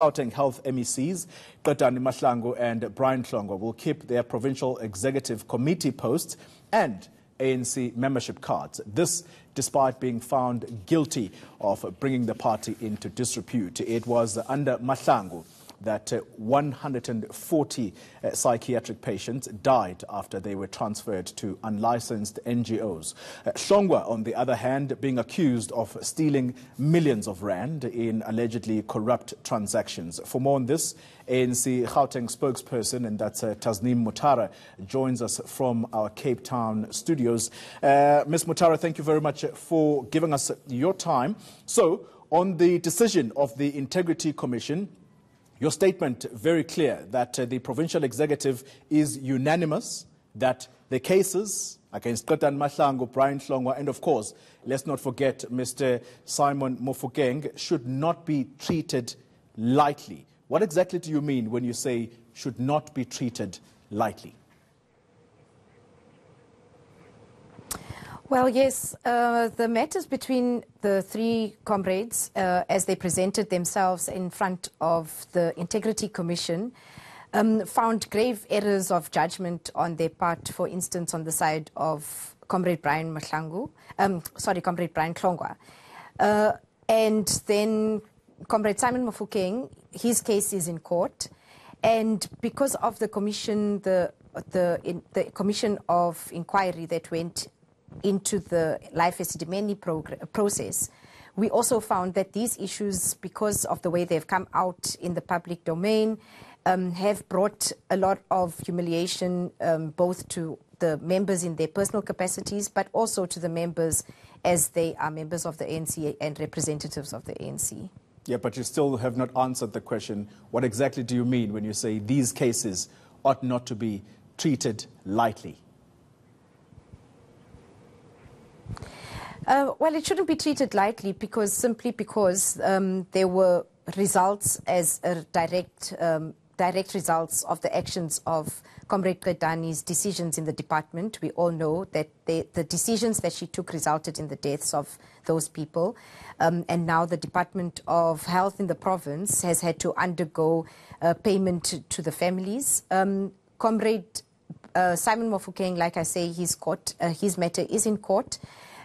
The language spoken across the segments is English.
Gauteng Health MECs, Qedani Mahlangu and Brian Hlongwa, will keep their provincial executive committee posts and ANC membership cards. This despite being found guilty of bringing the party into disrepute. It was under Mahlangu that uh, 140 uh, psychiatric patients died after they were transferred to unlicensed NGOs. Hlongwa, on the other hand, being accused of stealing millions of rand in allegedly corrupt transactions. For more on this, ANC Gauteng spokesperson, and that's uh, Tasneem Motara, joins us from our Cape Town studios. Uh, Ms. Motara, thank you very much for giving us your time. So, on the decision of the Integrity Commission, your statement very clear that uh, the provincial executive is unanimous that the cases against Qedani Mahlangu, Brian Hlongwa, and of course, let's not forget Mr. Simon Mofokeng, should not be treated lightly. What exactly do you mean when you say should not be treated lightly? Well, yes, uh, the matters between the three comrades, uh, as they presented themselves in front of the Integrity Commission, um, found grave errors of judgment on their part, for instance, on the side of Comrade Brian Mahlangu, um, sorry, Comrade Brian Hlongwa. Uh, and then Comrade Simon Mofokeng, his case is in court. And because of the commission, the, the, in, the commission of inquiry that went into the Life Esidimeni process, we also found that these issues, because of the way they've come out in the public domain, um, have brought a lot of humiliation um, both to the members in their personal capacities, but also to the members as they are members of the ANC and representatives of the ANC. Yeah, but you still have not answered the question. What exactly do you mean when you say these cases ought not to be treated lightly? Uh, well, it shouldn't be treated lightly because simply because um, there were results as a direct um, direct results of the actions of Comrade Qedani's decisions in the department. We all know that they, the decisions that she took resulted in the deaths of those people. Um, and now the Department of Health in the province has had to undergo uh, payment to, to, the families. Um, Comrade uh, Simon Mofokeng, like I say, his court, uh, his matter is in court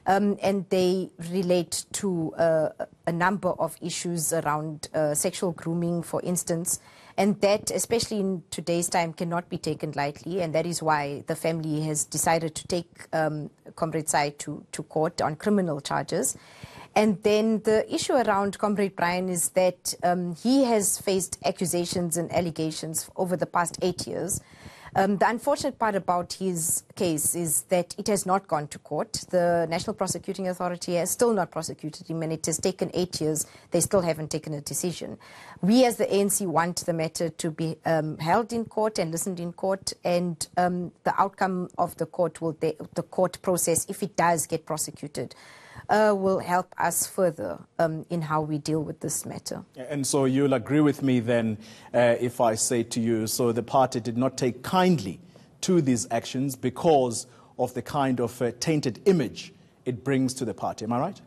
um, and they relate to uh, a number of issues around uh, sexual grooming, for instance. And that, especially in today's time, cannot be taken lightly. And that is why the family has decided to take um, Comrade Sai to, to court on criminal charges. And then the issue around Comrade Brian is that um, he has faced accusations and allegations over the past eight years um, the unfortunate part about his case is that it has not gone to court. The National Prosecuting Authority has still not prosecuted him, and it has taken eight years. They still haven't taken a decision. We, as the ANC, want the matter to be um, held in court and listened in court, and um, the outcome of the court will the court process, if it does get prosecuted, uh, will help us further um, in how we deal with this matter. And so you'll agree with me then uh, if I say to you, so the party did not take kindly to these actions because of the kind of uh, tainted image it brings to the party. Am I right?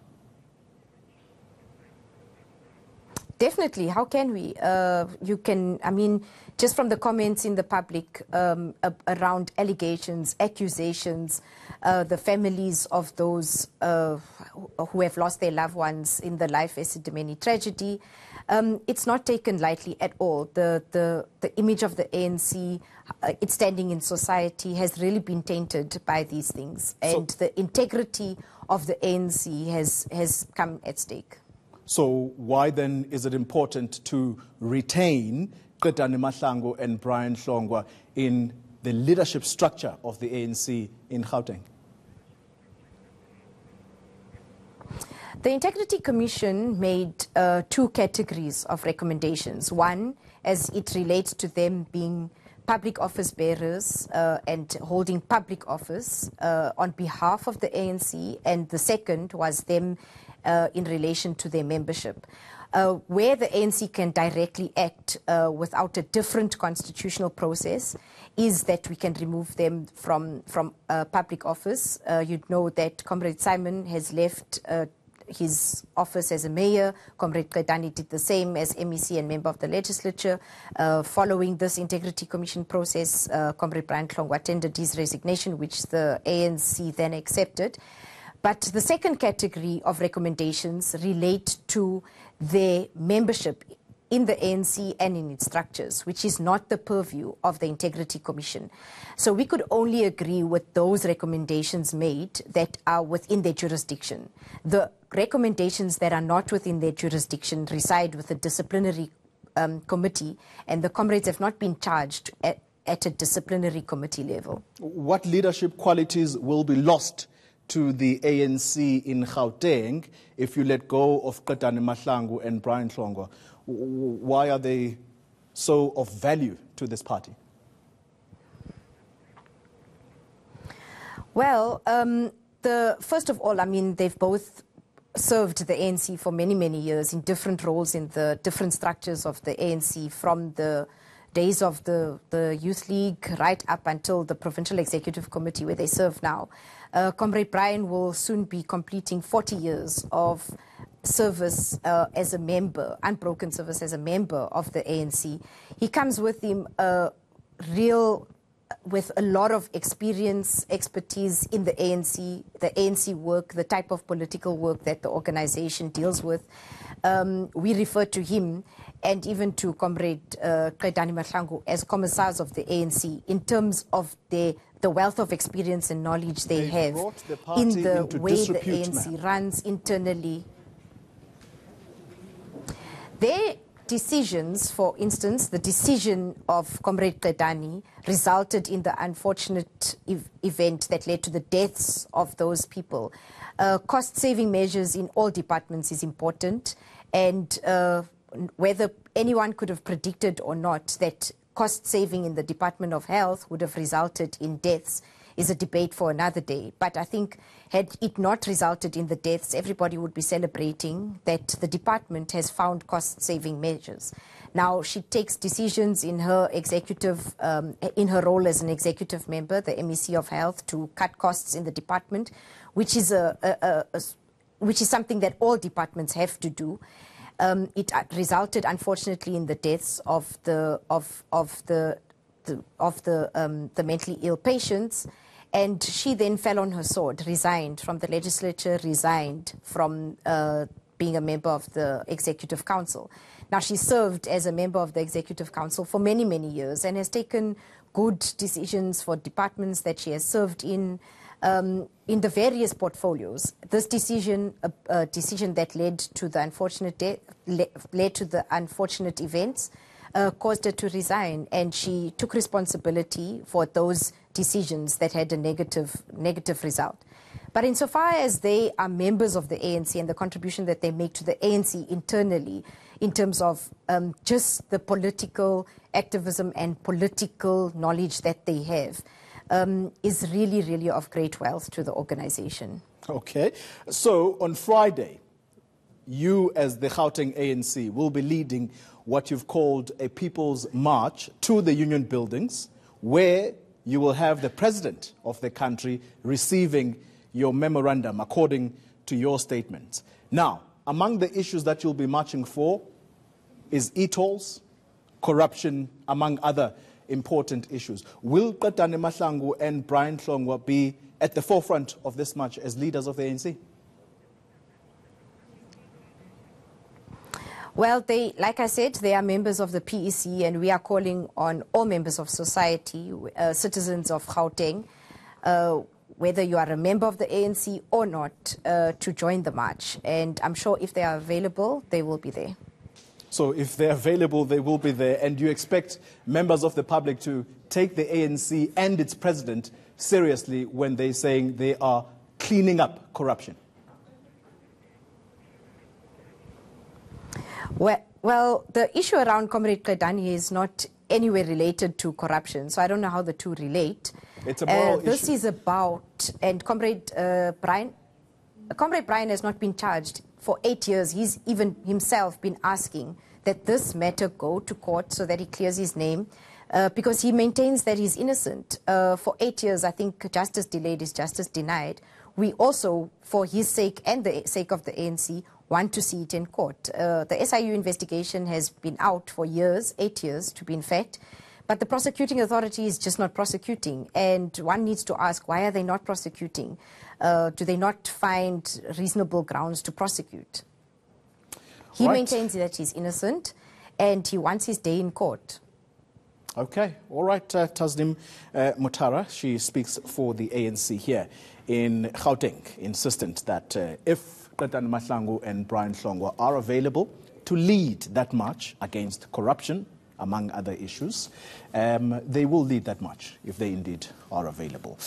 Definitely. How can we? Uh, you can, I mean, just from the comments in the public um, around allegations, accusations, uh, the families of those uh, who have lost their loved ones in the Life Esidimeni tragedy, um, it's not taken lightly at all. The, the, the image of the ANC, uh, its standing in society, has really been tainted by these things. And so, the integrity of the ANC has, has come at stake. So why then is it important to retain Qedani Mahlangu and Brian Hlongwa in the leadership structure of the ANC in Gauteng? The Integrity Commission made uh, two categories of recommendations. One, as it relates to them being public office bearers uh, and holding public office uh, on behalf of the ANC, and the second was them uh, in relation to their membership. Uh, where the ANC can directly act uh, without a different constitutional process is that we can remove them from, from public office. you'd know that Comrade Simon has left his office as a mayor. Comrade Qedani did the same as MEC and member of the legislature. Uh, following this integrity commission process, uh, Comrade Brian Hlongwa tendered his resignation, which the ANC then accepted. But the second category of recommendations relate to their membership in the ANC and in its structures, which is not the purview of the Integrity Commission. So we could only agree with those recommendations made that are within their jurisdiction. The recommendations that are not within their jurisdiction reside with the disciplinary um, committee, and the comrades have not been charged at, at a disciplinary committee level. What leadership qualities will be lost to the ANC in Gauteng if you let go of Qedani Mahlangu and Brian Hlongwa? Why are they so of value to this party? Well, um, the, first of all, I mean, they've both served the ANC for many, many years in different roles in the different structures of the ANC from the days of the, the Youth League right up until the Provincial Executive Committee where they serve now. Uh, Comrade Brian will soon be completing 40 years of service uh, as a member, unbroken service as a member of the ANC. He comes with him a real, with a lot of experience, expertise in the ANC, the ANC work, the type of political work that the organization deals with. Um, we refer to him and even to Comrade uh, Mahlangu as commissars of the ANC in terms of the the wealth of experience and knowledge they, they have the in the way the ANC runs internally their decisions, for instance, the decision of Comrade Qedani resulted in the unfortunate ev event that led to the deaths of those people. Uh, cost saving measures in all departments is important, and uh, whether anyone could have predicted or not that cost saving in the Department of Health would have resulted in deaths is a debate for another day. But I think had it not resulted in the deaths, everybody would be celebrating that the department has found cost-saving measures. Now she takes decisions in her executive, um, in her role as an executive member, the MEC of Health, to cut costs in the department, which is a, a, a, which is something that all departments have to do. Um, it uh, resulted, unfortunately, in the deaths of the of of the, the of the um, the mentally ill patients. And she then fell on her sword, resigned from the legislature, resigned from uh, being a member of the Executive Council. Now, she served as a member of the Executive Council for many, many years and has taken good decisions for departments that she has served in. Um, in the various portfolios, this decision, a, a, decision that led to the unfortunate de- le- led to the unfortunate events, uh, caused her to resign, and she took responsibility for those decisions that had a negative, negative result. But insofar as they are members of the ANC and the contribution that they make to the ANC internally, in terms of um, just the political activism and political knowledge that they have, um, is really, really of great wealth to the organization. Okay. So on Friday, you, as the Gauteng ANC, will be leading what you've called a People's March to the union buildings, where you will have the president of the country receiving your memorandum according to your statement. Now, among the issues that you'll be marching for is e-tolls, corruption, among other important issues. Will Qedani Mahlangu and Brian Hlongwa be at the forefront of this march as leaders of the ANC? Well, they, like I said, they are members of the PEC, and we are calling on all members of society, uh, citizens of Gauteng, uh, whether you are a member of the ANC or not, uh, to join the march. And I'm sure if they are available, they will be there. So if they're available, they will be there. And you expect members of the public to take the ANC and its president seriously when they're saying they are cleaning up corruption? Well, well, the issue around Comrade Qedani is not anywhere related to corruption, so I don't know how the two relate. It's a moral uh, This issue. is about, and Comrade uh, Brian, Comrade Brian has not been charged for eight years. He's even himself been asking that this matter go to court so that he clears his name. Uh, because he maintains that he's innocent. Uh, for eight years, I think justice delayed is justice denied. we also, for his sake and the sake of the ANC, want to see it in court. Uh, the SIU investigation has been out for years, eight years to be in fact, but the prosecuting authority is just not prosecuting. And one needs to ask, why are they not prosecuting? Uh, do they not find reasonable grounds to prosecute? He Right. maintains that he's innocent and he wants his day in court. Okay, all right, uh, Tasneem uh, Motara, she speaks for the ANC here in Gauteng, insistent that uh, if Qedani Mahlangu and Brian Hlongwa are available to lead that march against corruption, among other issues, um, they will lead that march if they indeed are available.